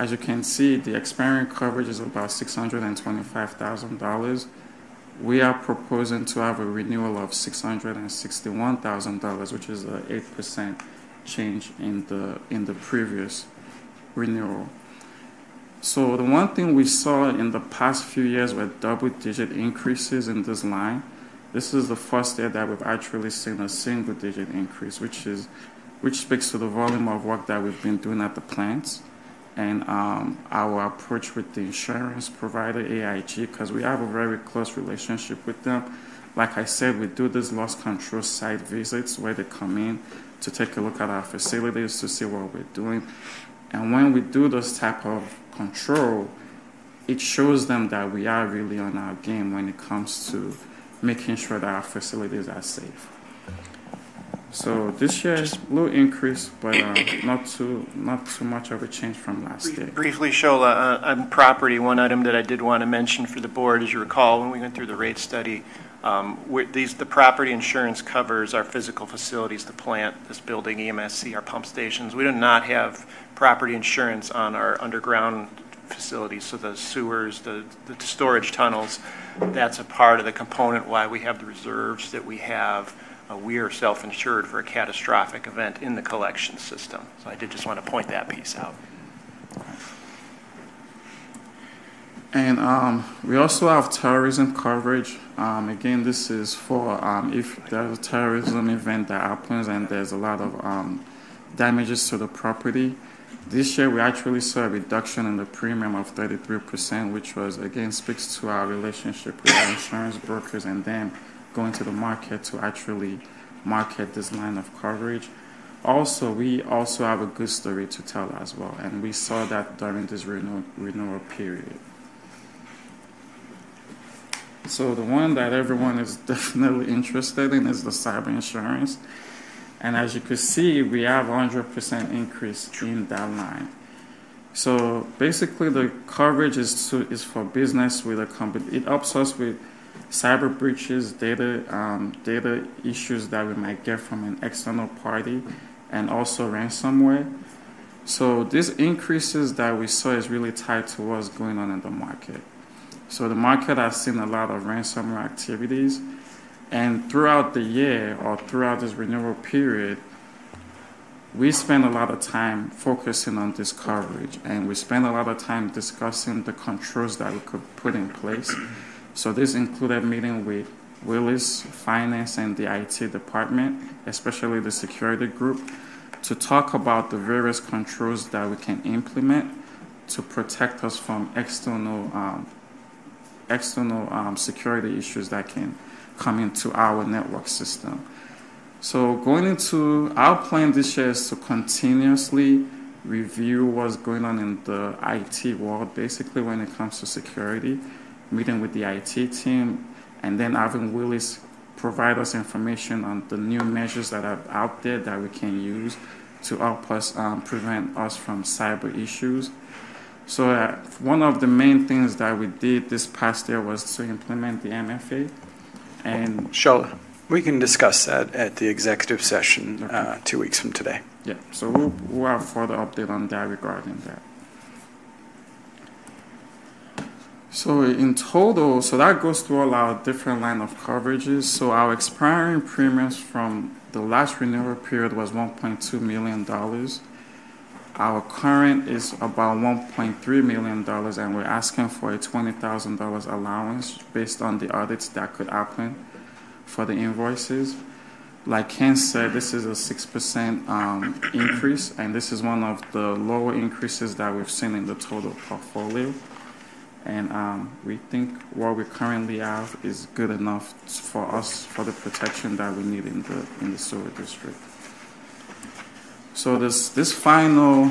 As you can see, the expiring coverage is about $625,000. We are proposing to have a renewal of $661,000, which is an 8% change in the in the previous renewal. So the one thing we saw in the past few years were double-digit increases in this line. This is the first year that we've actually seen a single-digit increase, which is which speaks to the volume of work that we've been doing at the plants and um, our approach with the insurance provider AIG because we have a very close relationship with them. Like I said, we do these loss control site visits where they come in to take a look at our facilities to see what we're doing. And when we do this type of control, it shows them that we are really on our game when it comes to making sure that our facilities are safe. So this year is a little increase, but uh, not too not too much of a change from last year. Briefly, Shola, uh, on property, one item that I did want to mention for the board, as you recall, when we went through the rate study, um, these, the property insurance covers our physical facilities, the plant, this building, EMSC, our pump stations. We do not have property insurance on our underground facilities, so the sewers, the, the storage tunnels. That's a part of the component why we have the reserves that we have. Uh, we are self-insured for a catastrophic event in the collection system. So I did just want to point that piece out. And um, we also have terrorism coverage. Um, again, this is for um, if there's a terrorism event that happens and there's a lot of um, damages to the property. This year, we actually saw a reduction in the premium of 33%, which was, again, speaks to our relationship with our insurance brokers and then going to the market to actually market this line of coverage. Also, we also have a good story to tell as well, and we saw that during this renewal, renewal period. So the one that everyone is definitely interested in is the cyber insurance. And as you can see, we have 100% increase in that line. So basically, the coverage is, to, is for business with a company. It helps us with cyber breaches, data, um, data issues that we might get from an external party, and also ransomware. So these increases that we saw is really tied to what's going on in the market. So the market has seen a lot of ransomware activities, and throughout the year or throughout this renewal period, we spend a lot of time focusing on this coverage, and we spend a lot of time discussing the controls that we could put in place. So this included meeting with Willis Finance and the IT department, especially the security group, to talk about the various controls that we can implement to protect us from external um, external um, security issues that can come into our network system. So going into our plan this year is to continuously review what's going on in the IT world, basically when it comes to security, meeting with the IT team, and then having Willis provide us information on the new measures that are out there that we can use to help us um, prevent us from cyber issues. So uh, one of the main things that we did this past year was to implement the MFA. And Shola, we can discuss that at the executive session uh, two weeks from today. yeah, so we'll, we'll have further update on that regarding that. So in total, so that goes through all our different line of coverages. So our expiring premiums from the last renewal period was 1.2 million dollars. Our current is about 1.3 million dollars, and we're asking for a 20,000 dollars allowance based on the audits that could happen for the invoices. Like Ken said, this is a six percent um, increase, and this is one of the lower increases that we've seen in the total portfolio. And um, we think what we currently have is good enough for us for the protection that we need in the in the sewer district. So this this final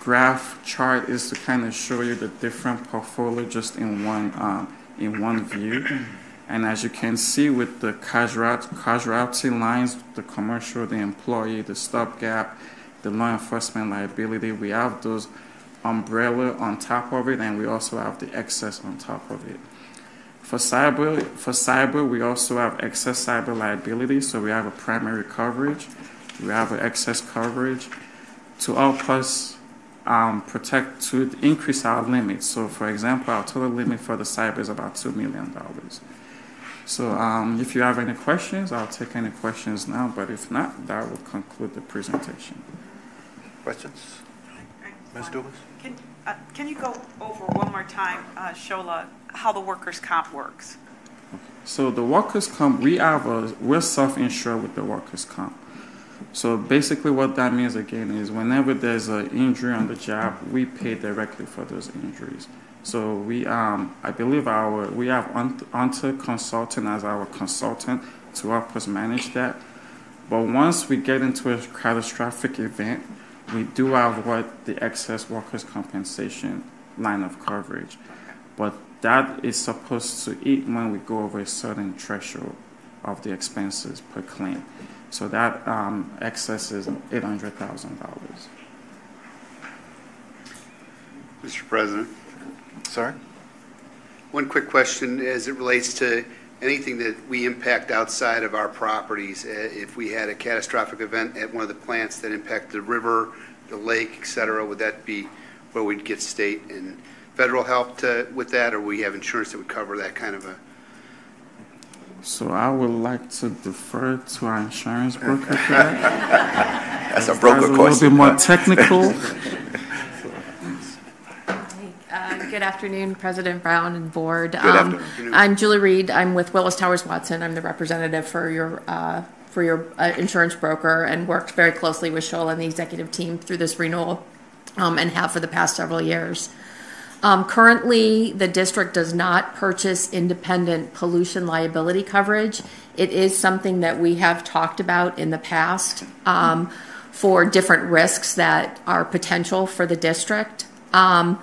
graph chart is to kind of show you the different portfolio just in one um, in one view. And as you can see with the casualty, lines, the commercial, the employee, the stopgap, the law enforcement liability, we have those umbrella on top of it, and we also have the excess on top of it. For cyber, for cyber, we also have excess cyber liability, so we have a primary coverage, we have an excess coverage to help us um, protect to increase our limits. So, for example, our total limit for the cyber is about two million dollars. So, um, if you have any questions, I'll take any questions now. But if not, that will conclude the presentation. Questions? Ms. Dumas? Can, uh, can you go over one more time, uh, Shola, how the workers' comp works? So the workers' comp, we have a, we're self-insured with the workers' comp. So basically what that means again is whenever there's an injury on the job, we pay directly for those injuries. So we, um, I believe our, we have Hunter Consulting as our consultant to help us manage that. But once we get into a catastrophic event, we do have what the excess workers' compensation line of coverage. But that is supposed to eat when we go over a certain threshold of the expenses per claim. So that um, excess is $800,000. Mr. President, sorry. one quick question as it relates to anything that we impact outside of our properties. Uh, If we had a catastrophic event at one of the plants that impacted the river, the lake, et cetera, would that be where we'd get state and federal help to, with that, or we have insurance that would cover that kind of a? So I would like to defer to our insurance broker for that. That's a That's broker a little bit more technical. Uh, Good afternoon, President Brown and Board. Good Um, afternoon. I'm Julie Reed. I'm with Willis Towers Watson. I'm the representative for your, uh, for your uh, insurance broker and worked very closely with Shola and the executive team through this renewal um, and have for the past several years. Um, Currently, the district does not purchase independent pollution liability coverage. It is something that we have talked about in the past um, for different risks that are potential for the district. Um,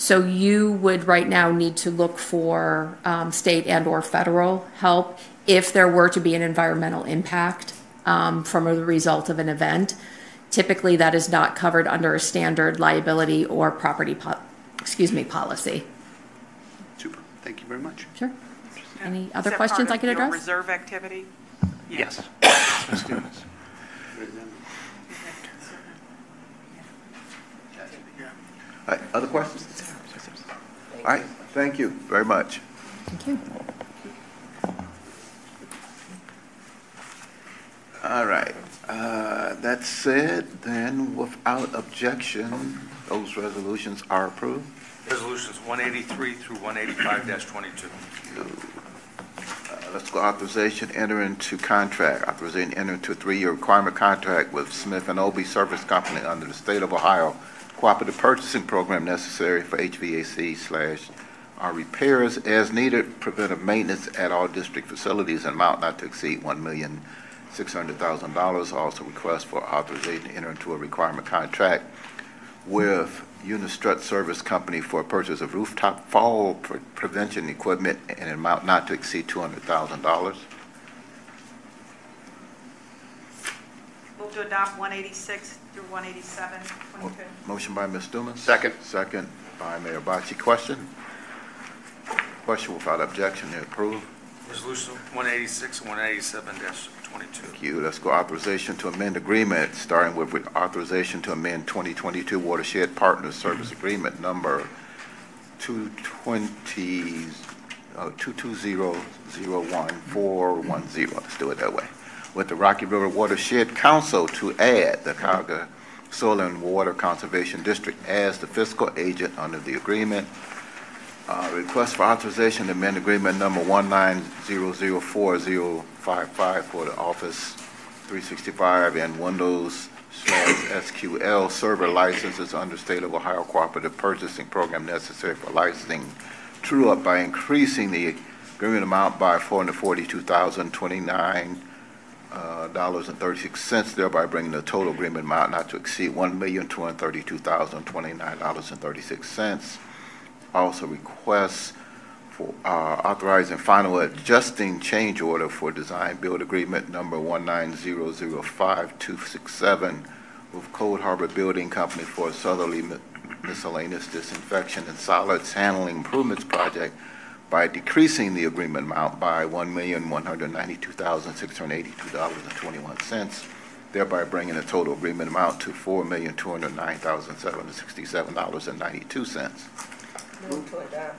So you would right now need to look for um, state and/or federal help if there were to be an environmental impact um, from a result of an event. Typically, that is not covered under a standard liability or property, po- excuse me, policy. Super, thank you very much. Sure. Any Is other questions I can address? reserve activity? Yes. Ms. Stevens. Other questions? All right, thank you very much. Thank you. All right, uh, that said, then without objection, those resolutions are approved. Resolutions 183 through 185-22. Uh, Let's go authorization, enter into contract, authorization, to enter into a three-year requirement contract with Smith and Oby Service Company under the State of Ohio Cooperative Purchasing Program necessary for HVAC slash uh, repairs as needed, preventive maintenance at all district facilities in amount not to exceed one million six hundred thousand dollars. Also request for authorization to enter into a requirement contract with Unistrut Service Company for purchase of rooftop fall pre- prevention equipment in an amount not to exceed $200,000. Move to adopt 186 through 187, 22. Motion by Ms. Dumas. Second. Second by Mayor Bocci. Question? Question without objection, they approve. Resolution 186 and 187-22. Thank you. Let's go authorization to amend agreement, starting with with authorization to amend 2022 Watershed Partners Service Agreement Number 220, uh, 22001-410. Let's do it that way. With the Rocky River Watershed Council to add the Cuyahoga Soil and Water Conservation District as the fiscal agent under the agreement. Uh, Request for authorization to amend agreement number 1900455 for the Office 365 and Windows SQL server licenses under State of Ohio Cooperative Purchasing Program necessary for licensing true up by increasing the agreement amount by $442,029 uh, dollars and thirty-six cents, thereby bringing the total agreement amount not to exceed one million two hundred thirty-two thousand twenty-nine dollars and thirty-six cents. Also requests for uh, authorizing final adjusting change order for design build agreement number one nine zero zero five two six seven with Cold Harbor Building Company for southerly miscellaneous disinfection and solids handling improvements project by decreasing the agreement amount by one million one hundred ninety-two thousand six hundred eighty-two dollars and twenty-one cents, thereby bringing the total agreement amount to four million two hundred nine thousand seven hundred sixty-seven dollars and ninety-two cents. Move to adopt.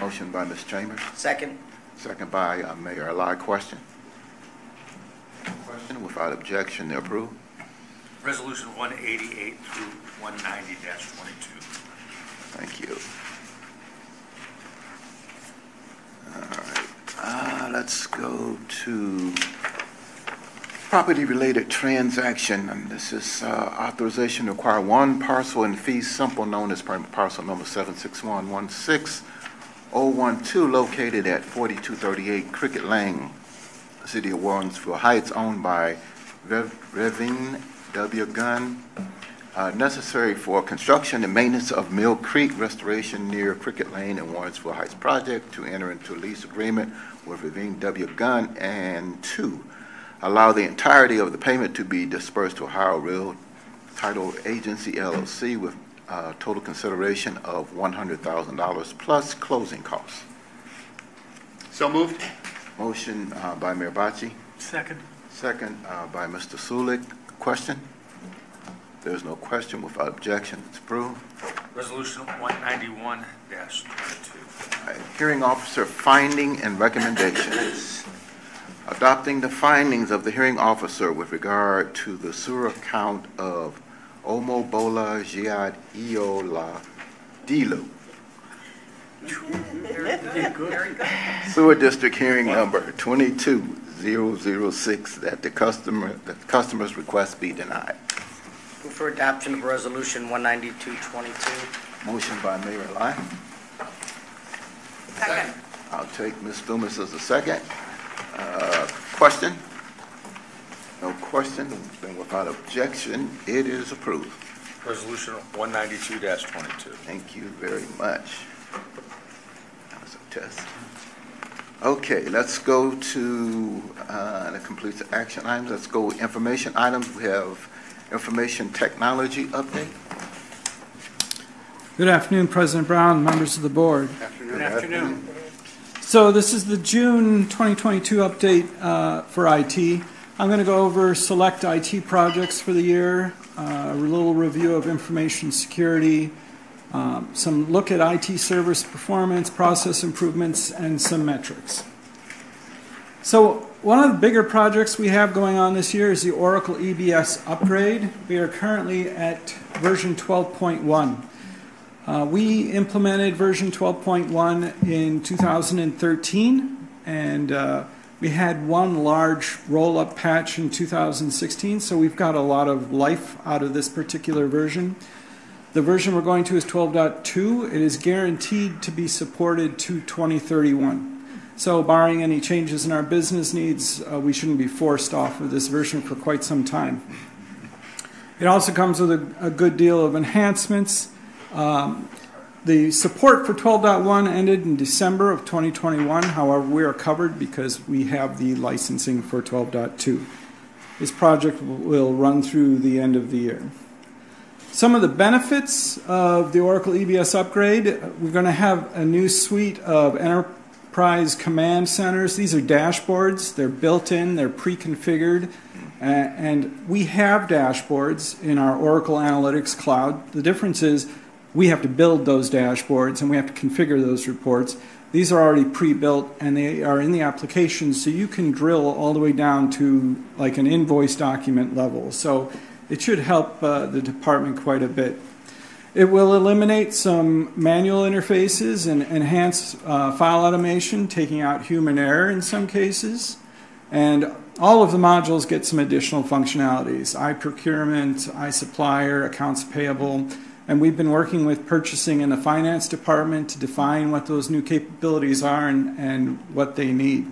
Motion by Ms. Chambers, Second. second by uh, Mayor Eli. Question? Question without objection, they approve. Resolution 188 through 190-22. Thank you. All right, uh, let's go to property-related transaction, and this is uh, authorization to acquire one parcel in fee simple known as parcel number 76116 012 located at 4238 Cricket Lane, City of Warrensville Heights, owned by Rev- Revine W. Gunn, uh, necessary for construction and maintenance of Mill Creek restoration near Cricket Lane and Warrensville Heights project to enter into a lease agreement with Ravine W. Gunn, and two, allow the entirety of the payment to be dispersed to Ohio Real Title Agency LLC with uh, total consideration of $100,000 plus closing costs. So moved. Motion uh, by Mayor Bocci, Second. second uh, by Mr. Sulik. Question? There's no question without objection. It's approved. Resolution 191-22. All right, Hearing officer finding and recommendations. Adopting the findings of the hearing officer with regard to the sewer account of Omobola Giad Iola Dilu. Sewer District Hearing Number 22006, that the customer, the customer's request be denied. Move for adoption of Resolution 192-22. Motion by Mayor Lai. Second. I'll take Ms. Dumas as a second. Uh, Question? No question, then without objection, it is approved. Resolution 192-22. Thank you very much. That was a test. Okay, let's go to, uh, that completes the action items. Let's go with information items. We have information technology update. Good afternoon, President Brown, members of the board. Good afternoon. So this is the June 2022 update uh, for IT. I'm going to go over select IT projects for the year, uh, a little review of information security, um, some look at IT service performance, process improvements, and some metrics. So one of the bigger projects we have going on this year is the Oracle EBS upgrade. We are currently at version 12.1. Uh, we implemented version 12.1 in 2013, and uh, we had one large roll up patch in 2016, so we've got a lot of life out of this particular version. The version we're going to is 12.2. It is guaranteed to be supported to 2031. So, barring any changes in our business needs, uh, we shouldn't be forced off of this version for quite some time. It also comes with a, a good deal of enhancements. Um, the support for 12.1 ended in December of 2021. However, we are covered because we have the licensing for 12.2. This project will run through the end of the year. Some of the benefits of the Oracle EBS upgrade, we're going to have a new suite of enterprise command centers. These are dashboards. They're built in, they're pre-configured. And we have dashboards in our Oracle Analytics Cloud. The difference is we have to build those dashboards and we have to configure those reports. These are already pre-built and they are in the application so you can drill all the way down to like an invoice document level. So it should help uh, the department quite a bit. It will eliminate some manual interfaces and enhance uh, file automation, taking out human error in some cases. And all of the modules get some additional functionalities, iProcurement, iSupplier, accounts payable, and we've been working with purchasing in the finance department to define what those new capabilities are and, and what they need.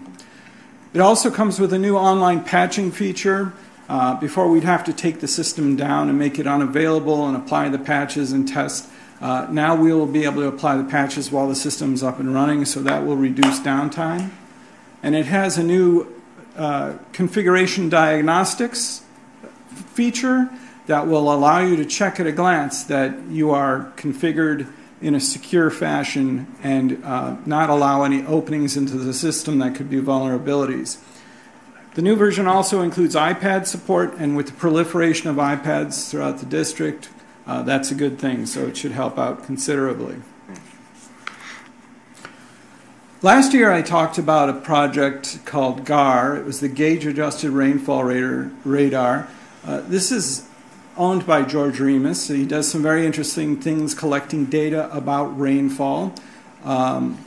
It also comes with a new online patching feature. Uh, before we'd have to take the system down and make it unavailable and apply the patches and test. Uh, now we will be able to apply the patches while the system's up and running, so that will reduce downtime. And it has a new uh, configuration diagnostics feature that will allow you to check at a glance that you are configured in a secure fashion and uh, not allow any openings into the system that could be vulnerabilities. The new version also includes iPad support, and with the proliferation of iPads throughout the district, uh, that's a good thing, so it should help out considerably. Last year, I talked about a project called GAR. It was the Gauge Adjusted Rainfall Radar. Uh, this is owned by George Remus. He does some very interesting things collecting data about rainfall. Um,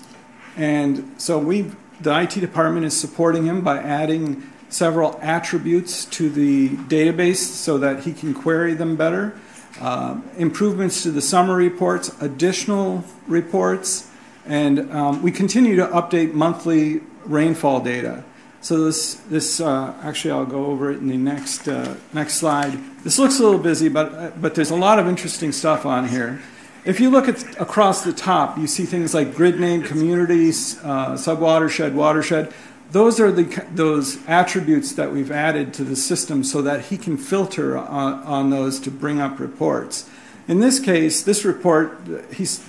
and so we, the IT department is supporting him by adding several attributes to the database so that he can query them better. Uh, improvements to the summary reports, additional reports, and um, we continue to update monthly rainfall data. So this, this uh, actually, I'll go over it in the next uh, next slide. This looks a little busy, but uh, but there's a lot of interesting stuff on here. If you look at across the top, you see things like grid name, communities, uh, subwatershed, watershed. Those are the those attributes that we've added to the system so that he can filter on, on those to bring up reports. In this case, this report,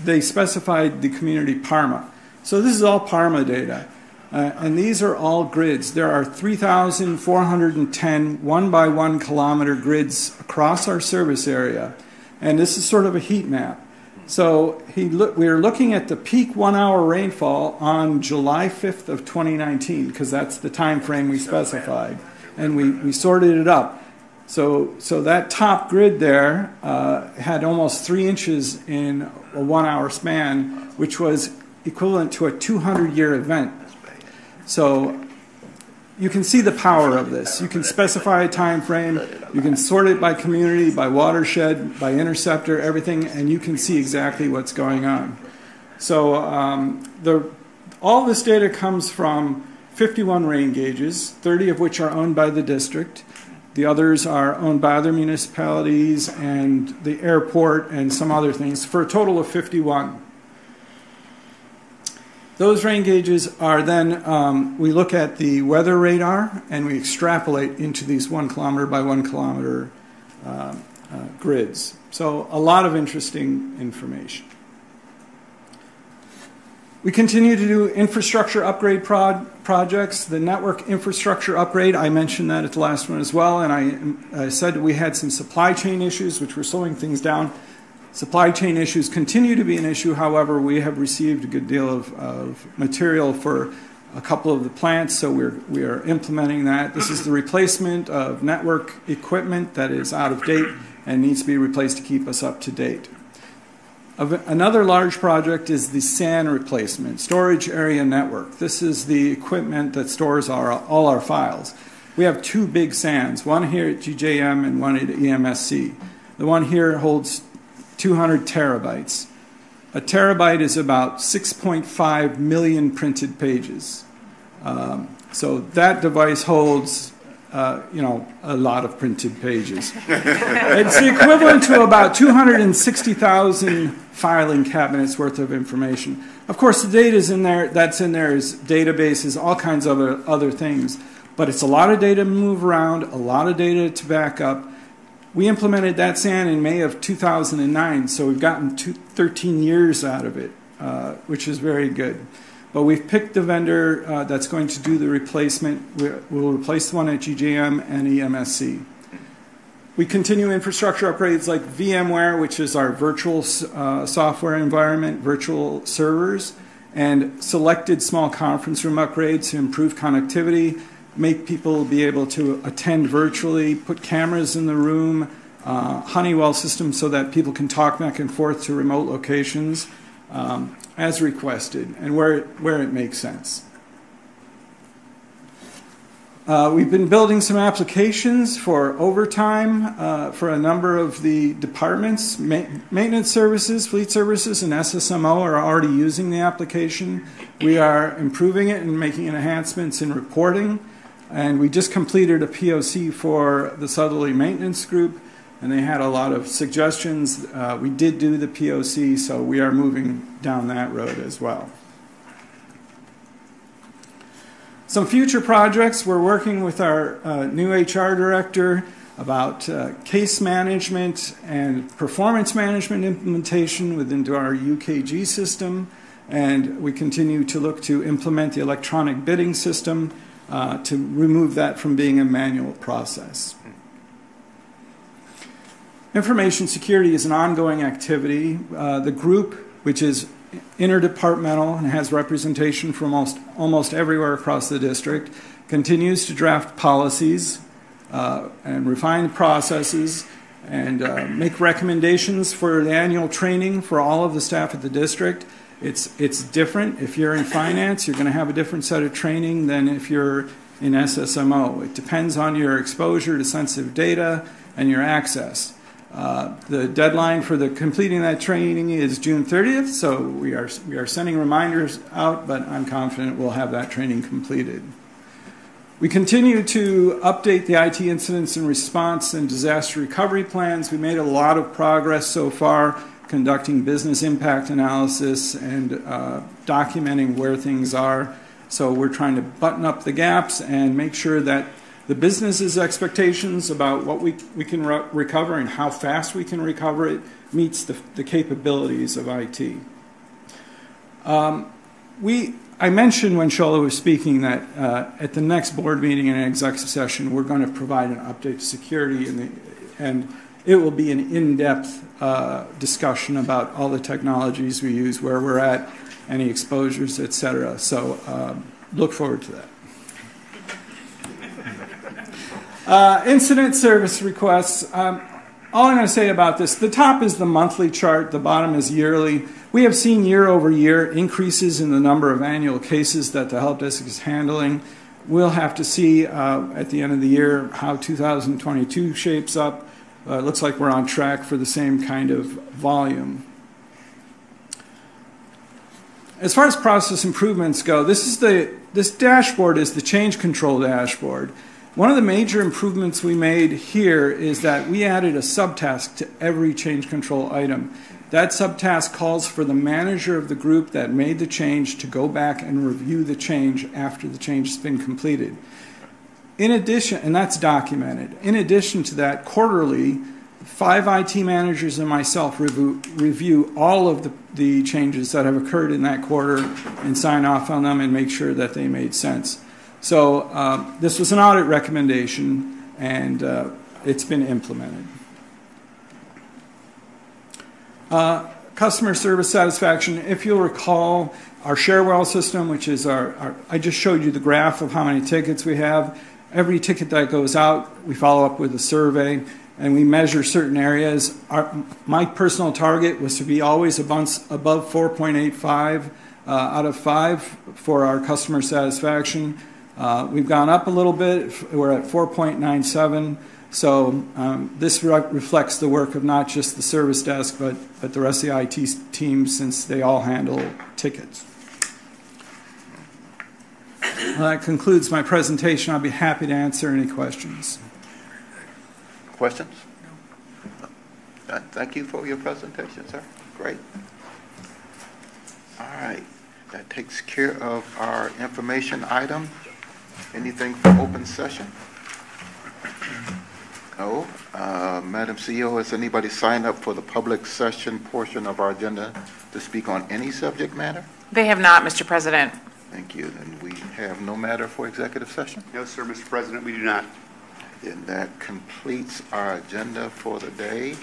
they specified the community Parma. So this is all Parma data. Uh, and these are all grids. There are 3,410 one by one kilometer grids across our service area. And this is sort of a heat map. So he look, we are looking at the peak one hour rainfall on July 5th of 2019, because that's the time frame we specified. And we, we sorted it up. So, so that top grid there uh, had almost three inches in a one hour span, which was equivalent to a 200 year event. So you can see the power of this. You can specify a time frame, you can sort it by community, by watershed, by interceptor, everything, and you can see exactly what's going on. So um, the, all this data comes from 51 rain gauges, 30 of which are owned by the district. The others are owned by other municipalities and the airport and some other things, for a total of 51. Those rain gauges are then, um, we look at the weather radar and we extrapolate into these one kilometer by one kilometer uh, uh, grids. So a lot of interesting information. We continue to do infrastructure upgrade prod projects. The network infrastructure upgrade, I mentioned that at the last one as well, and I, I said we had some supply chain issues which were slowing things down. Supply chain issues continue to be an issue. However, we have received a good deal of, of material for a couple of the plants, so we're, we are implementing that. This is the replacement of network equipment that is out of date and needs to be replaced to keep us up to date. Another large project is the SAN replacement, Storage Area Network. This is the equipment that stores our, all our files. We have two big SANs, one here at GJM and one at EMSC. The one here holds 200 terabytes. A terabyte is about 6.5 million printed pages. Um, so that device holds, uh, you know, a lot of printed pages. it's the equivalent to about 260,000 filing cabinets worth of information. Of course, the data is in there. That's in there is databases, all kinds of other, other things. But it's a lot of data to move around, a lot of data to back up, we implemented that SAN in May of 2009, so we've gotten two, 13 years out of it, uh, which is very good. But we've picked the vendor uh, that's going to do the replacement. We'll replace the one at GJM and EMSC. We continue infrastructure upgrades like VMware, which is our virtual uh, software environment, virtual servers, and selected small conference room upgrades to improve connectivity, make people be able to attend virtually, put cameras in the room, uh, Honeywell systems so that people can talk back and forth to remote locations um, as requested and where it, where it makes sense. Uh, we've been building some applications for overtime uh, for a number of the departments. Ma maintenance services, fleet services, and SSMO are already using the application. We are improving it and making enhancements in reporting. And we just completed a POC for the Southerly Maintenance Group, and they had a lot of suggestions. Uh, we did do the POC, so we are moving down that road as well. Some future projects, we're working with our uh, new HR director about uh, case management and performance management implementation within our UKG system. And we continue to look to implement the electronic bidding system uh, to remove that from being a manual process. Information security is an ongoing activity. Uh, the group, which is interdepartmental and has representation from almost, almost everywhere across the district, continues to draft policies uh, and refine processes and uh, make recommendations for the annual training for all of the staff at the district it's, it's different. If you're in finance, you're going to have a different set of training than if you're in SSMO. It depends on your exposure to sensitive data and your access. Uh, the deadline for the completing that training is June 30th, so we are, we are sending reminders out, but I'm confident we'll have that training completed. We continue to update the IT incidents and response and disaster recovery plans. We made a lot of progress so far conducting business impact analysis and uh, documenting where things are. So we're trying to button up the gaps and make sure that the business's expectations about what we, we can re recover and how fast we can recover it meets the, the capabilities of IT. Um, we, I mentioned when Shola was speaking that uh, at the next board meeting and executive session, we're going to provide an update to security the, and it will be an in-depth uh, discussion about all the technologies we use, where we're at, any exposures, et cetera. So um, look forward to that. Uh, Incident service requests. Um, All I'm going to say about this, the top is the monthly chart, the bottom is yearly. We have seen year over year increases in the number of annual cases that the help desk is handling. We'll have to see uh, at the end of the year how 2022 shapes up. Uh, It looks like we're on track for the same kind of volume. As far as process improvements go, this is the this dashboard is the change control dashboard. One of the major improvements we made here is that we added a subtask to every change control item. That subtask calls for the manager of the group that made the change to go back and review the change after the change has been completed. In addition, and that's documented. In addition to that, quarterly, five IT managers and myself review, review all of the, the changes that have occurred in that quarter and sign off on them and make sure that they made sense. So uh, this was an audit recommendation, and uh, it's been implemented. Uh, customer service satisfaction. If you'll recall, our Cherwell system, which is our, our, I just showed you the graph of how many tickets we have. Every ticket that goes out, we follow up with a survey and we measure certain areas. Our, my personal target was to be always above, above 4.85 uh, out of 5 for our customer satisfaction. Uh, we've gone up a little bit. We're at 4.97. So um, this re reflects the work of not just the service desk, but, but the rest of the IT team since they all handle tickets. Well, that concludes my presentation. I'll be happy to answer any questions. Questions? No. Thank you for your presentation, sir. Great. All right. That takes care of our information item. Anything for open session? No. Uh, Madam CEO, has anybody signed up for the public session portion of our agenda to speak on any subject matter? They have not, Mr. President. Thank you. Then we have no matter for executive session? No, sir, Mr. President, we do not. Then that completes our agenda for the day,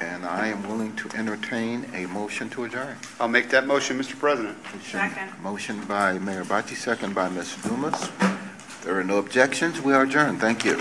and I am willing to entertain a motion to adjourn. I'll make that motion, Mr. President. Second. Motion by Mayor Bocci, second by Ms. Dumas. If there are no objections, we are adjourned. Thank you.